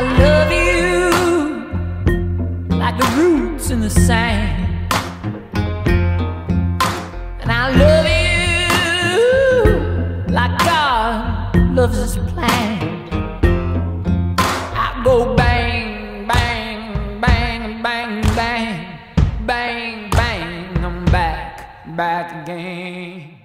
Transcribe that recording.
I love you like the roots in the sand. And I love you like God loves his plan. I go bang, bang, bang, bang, bang, bang, bang. I'm back, back again.